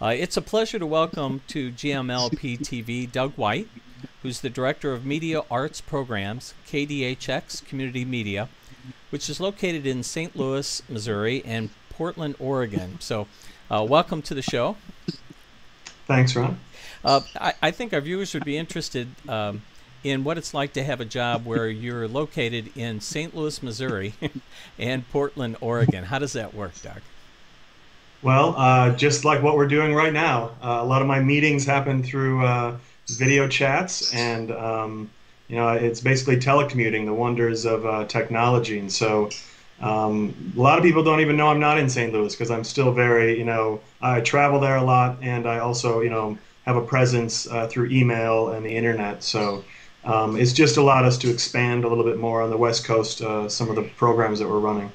Uh, it's a pleasure to welcome to GMLP TV Doug Whyte, who's the Director of Media Arts Programs, KDHX Community Media, which is located in St. Louis, Missouri, and Portland, Oregon. So, uh, welcome to the show. Thanks, Ron. Uh, I, I, think our viewers would be interested um, in what it's like to have a job where you're located in St. Louis, Missouri, and Portland, Oregon. How does that work, Doug? Well, uh, just like what we're doing right now, uh, a lot of my meetings happen through uh, video chats, and um, you know, it's basically telecommuting, the wonders of uh, technology. And so, um, a lot of people don't even know I'm not in St. Louis because I'm still very, you know, I travel there a lot, and I also, you know, have a presence uh, through email and the internet. So. Um, it's just allowed us to expand a little bit more on the West Coast, uh, some of the programs that we're running.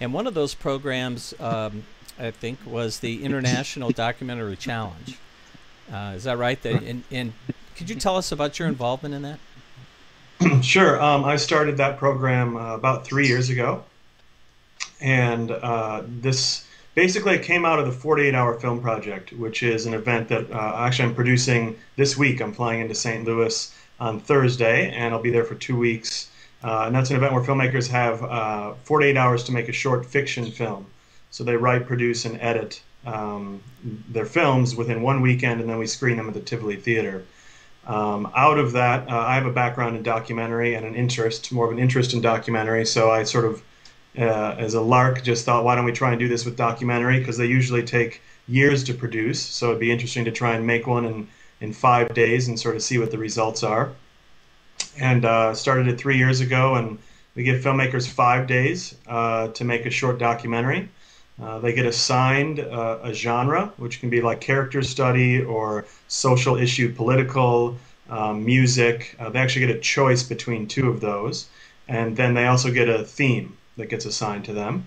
And one of those programs um, I think, was the International Documentary Challenge. Uh, is that right? That, and, and, could you tell us about your involvement in that? sure. Um, I started that program uh, about three years ago. And uh, this basically came out of the 48 Hour Film Project, which is an event that uh, actually I'm producing this week. I'm flying into St. Louis on Thursday, and I'll be there for two weeks. Uh, and that's an event where filmmakers have uh, 48 hours to make a short fiction film. So they write, produce, and edit um, their films within one weekend, and then we screen them at the Tivoli Theater. Um, out of that, uh, I have a background in documentary and an interest, more of an interest in documentary. So I sort of, uh, as a lark, just thought, why don't we try and do this with documentary? Because they usually take years to produce. So it'd be interesting to try and make one in, in five days and sort of see what the results are. And uh, started it three years ago, and we give filmmakers five days uh, to make a short documentary. Uh, they get assigned uh, a genre, which can be like character study or social issue, political, um, music. Uh, they actually get a choice between two of those. And then they also get a theme that gets assigned to them.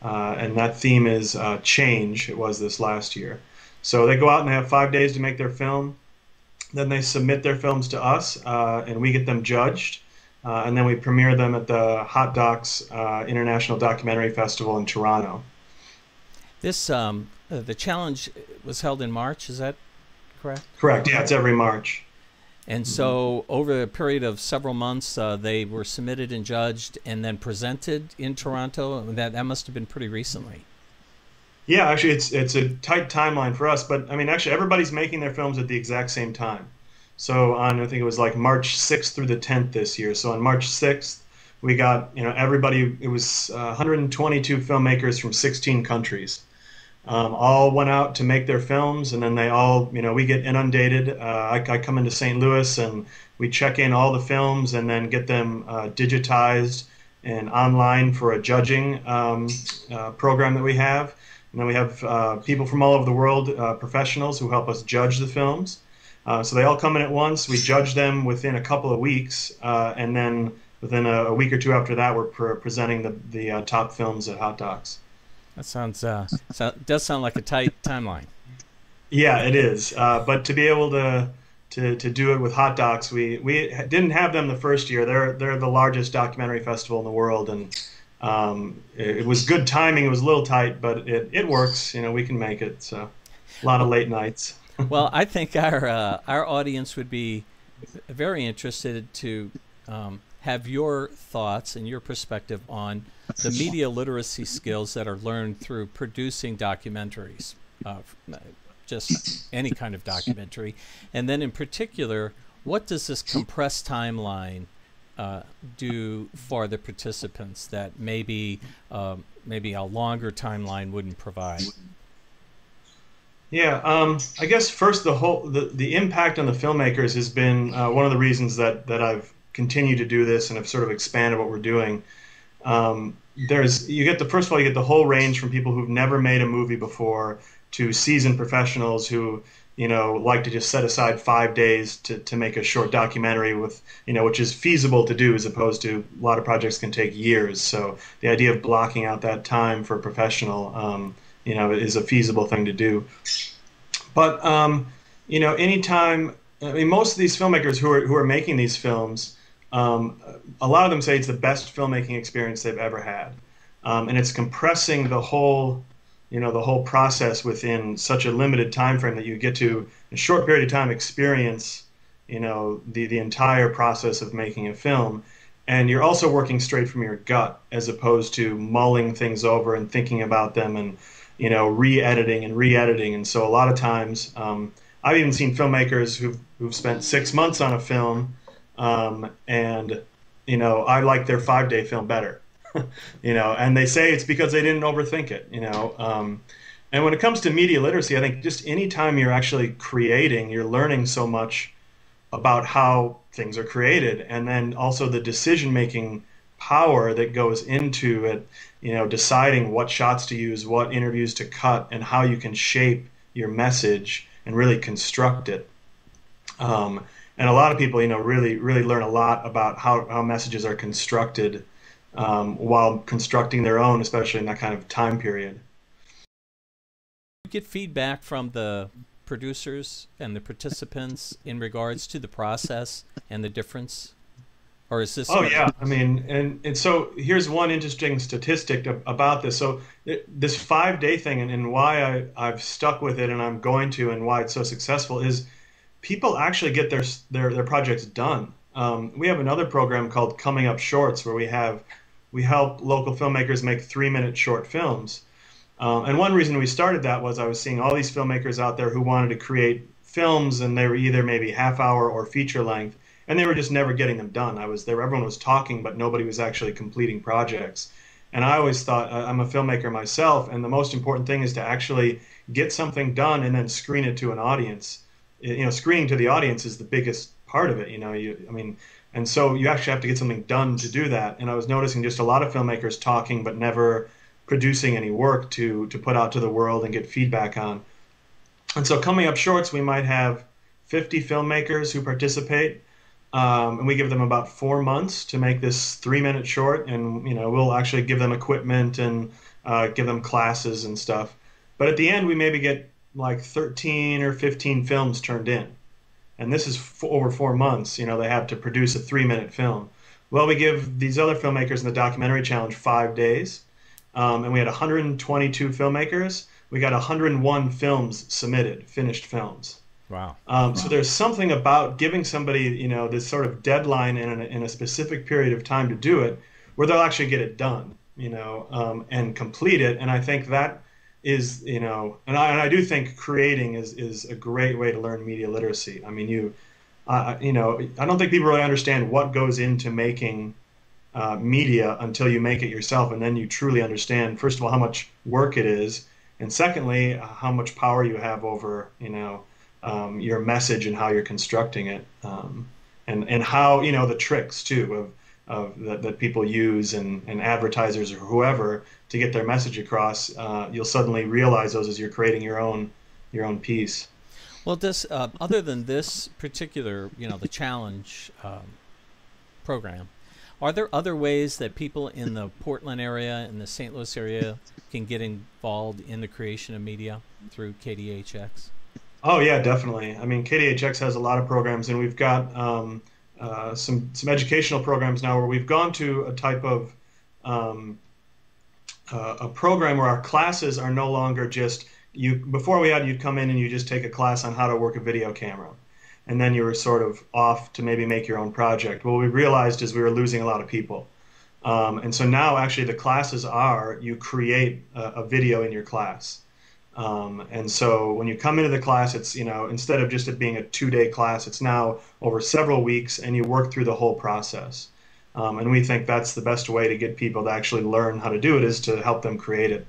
Uh, and that theme is uh, change. It was this last year. So they go out and they have five days to make their film. Then they submit their films to us, and we get them judged. and then we premiere them at the Hot Docs International Documentary Festival in Toronto. This um, uh, the challenge was held in March. Is that correct? Correct. Yeah, it's every March. And so, over a period of several months, uh, they were submitted and judged, and then presented in Toronto. That that must have been pretty recently. Yeah, actually, it's it's a tight timeline for us. But I mean, actually, everybody's making their films at the exact same time. So on, I think it was like March 6th through the 10th this year. So on March 6th, we got you know everybody. It was uh, 122 filmmakers from 16 countries um, all went out to make their films, and then they all, you know, we get inundated. Uh, I, I, come into St. Louis and we check in all the films and then get them uh, digitized and online for a judging um, uh, program that we have. And then we have uh, people from all over the world, uh, professionals who help us judge the films. Uh, so they all come in at once. We judge them within a couple of weeks, and then within a, a, week or two after that, we're pre- presenting the, the top films at Hot Docs. That sounds uh, so, does sound like a tight timeline. Yeah, it is. Uh, but to be able to, to to do it with Hot Docs, we we didn't have them the first year. They're they're the largest documentary festival in the world, and um, it, it, was good timing. It was a little tight, but it it works. You know, we can make it. So a lot of late nights. well, I think our uh, our audience would be very interested to um, have your thoughts and your perspective on the media literacy skills that are learned through producing documentaries, uh, just any kind of documentary, and then in particular, what does this compressed timeline uh, do for the participants that maybe um, maybe a longer timeline wouldn't provide? Yeah, um, I guess first the whole the, the impact on the filmmakers has been uh, one of the reasons that that I've continued to do this and have sort of expanded what we're doing. Um, there's you get the first of all you get the whole range from people who've never made a movie before to seasoned professionals who you know like to just set aside five days to, to make a short documentary with you know which is feasible to do as opposed to a lot of projects can take years. So the idea of blocking out that time for a professional um, you know is a feasible thing to do. But um, you know anytime I mean most of these filmmakers who are who are making these films um, a lot of them say it's the best filmmaking experience they've ever had. Um, and it's compressing the whole you know the whole process within such a limited time frame that you get to in a short period of time experience you know the the entire process of making a film and you're also working straight from your gut as opposed to mulling things over and thinking about them and you know re-editing and re-editing and so a lot of times um, i've even seen filmmakers who've, who've spent six months on a film um, and you know i like their five day film better you know and they say it's because they didn't overthink it you know um, and when it comes to media literacy i think just any time you're actually creating you're learning so much about how things are created and then also the decision making power that goes into it you know deciding what shots to use what interviews to cut and how you can shape your message and really construct it. Um, and a lot of people you know really really learn a lot about how, how messages are constructed um, while constructing their own especially in that kind of time period get feedback from the producers and the participants in regards to the process and the difference? Or is this? Oh yeah, I mean, and and so here's one interesting statistic about this. So this five day thing, and, and why I I've stuck with it, and I'm going to, and why it's so successful is people actually get their their their projects done. Um, we have another program called Coming Up Shorts where we have we help local filmmakers make three minute short films um, and one reason we started that was I was seeing all these filmmakers out there who wanted to create films, and they were either maybe half hour or feature length, and they were just never getting them done. I was there; everyone was talking, but nobody was actually completing projects. And I always thought I'm a filmmaker myself, and the most important thing is to actually get something done and then screen it to an audience. You know, screening to the audience is the biggest part of it. You know, you I mean, and so you actually have to get something done to do that. And I was noticing just a lot of filmmakers talking, but never producing any work to to put out to the world and get feedback on. And so coming up shorts, we might have 50 filmmakers who participate, um, and we give them about four months to make this three-minute short. And you know, we'll actually give them equipment and uh, give them classes and stuff. But at the end, we maybe get like 13 or 15 films turned in, and this is f- over four months. You know, they have to produce a three-minute film. Well, we give these other filmmakers in the documentary challenge five days um, and we had 122 filmmakers. We got 101 films submitted, finished films. Wow. Um, wow. So there's something about giving somebody, you know, this sort of deadline in a, in a specific period of time to do it, where they'll actually get it done, you know, um, and complete it. And I think that is, you know, and I, and I do think creating is is a great way to learn media literacy. I mean, you, uh, you know, I don't think people really understand what goes into making uh, media until you make it yourself, and then you truly understand first of all how much work it is, and secondly how much power you have over you know um, your message and how you're constructing it, um, and and how you know the tricks too of of that, that people use and, and advertisers or whoever to get their message across. Uh, you'll suddenly realize those as you're creating your own your own piece. Well, this uh, other than this particular, you know, the challenge um, program, are there other ways that people in the Portland area and the St. Louis area can get involved in the creation of media through KDHX? Oh yeah, definitely. I mean, KDHX has a lot of programs, and we've got um, uh, some some educational programs now where we've gone to a type of um, uh, a program where our classes are no longer just you. Before we had you'd come in and you just take a class on how to work a video camera and then you were sort of off to maybe make your own project. What we realized is we were losing a lot of people. Um, and so now actually the classes are you create a, a video in your class. Um, and so when you come into the class, it's, you know, instead of just it being a two day class, it's now over several weeks and you work through the whole process. Um, and we think that's the best way to get people to actually learn how to do it is to help them create it.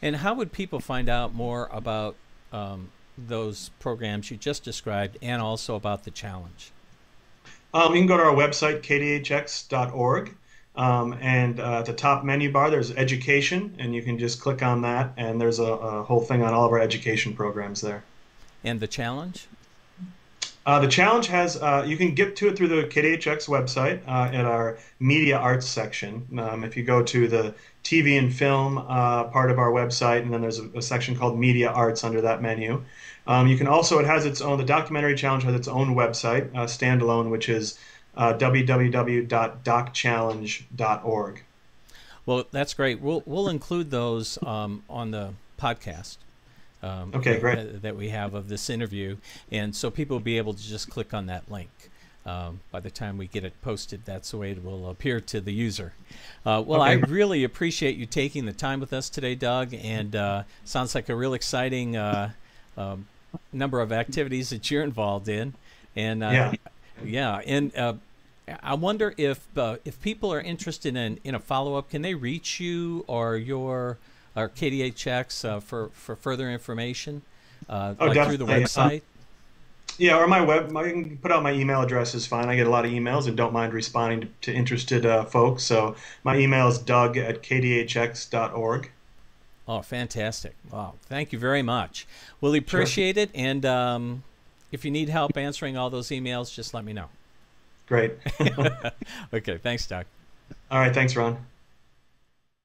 And how would people find out more about um, those programs you just described and also about the challenge? Um, you can go to our website, kdhx.org. Um, and uh, at the top menu bar, there's education, and you can just click on that, and there's a, a whole thing on all of our education programs there. And the challenge? Uh, the challenge has, uh, you can get to it through the KDHX website uh, at our media arts section. Um, if you go to the TV and film uh, part of our website, and then there's a, a, section called media arts under that menu. Um, you can also, it has its own, the documentary challenge has its own website, uh, standalone, which is uh, www.docchallenge.org. Well, that's great. We'll, we'll include those um, on the podcast. Um, okay, great. That, that, we have of this interview, and so people will be able to just click on that link. Um, by the time we get it posted, that's the way it will appear to the user. Uh, well, okay. I really appreciate you taking the time with us today, Doug, and uh, sounds like a real exciting uh, um, number of activities that you're involved in. And uh, yeah, yeah, and uh, I wonder if uh, if people are interested in in a follow up, can they reach you or your or KDHX uh, for for further information, uh, oh, like through the website? yeah, or my web. I can put out my email address is fine. I get a lot of emails and don't mind responding to, to interested uh, folks. So my email is doug at kdhx.org. Oh, fantastic! Wow, thank you very much. We'll appreciate sure. it, and um, if you need help answering all those emails, just let me know. Great. okay, thanks, Doug. All right, thanks, Ron.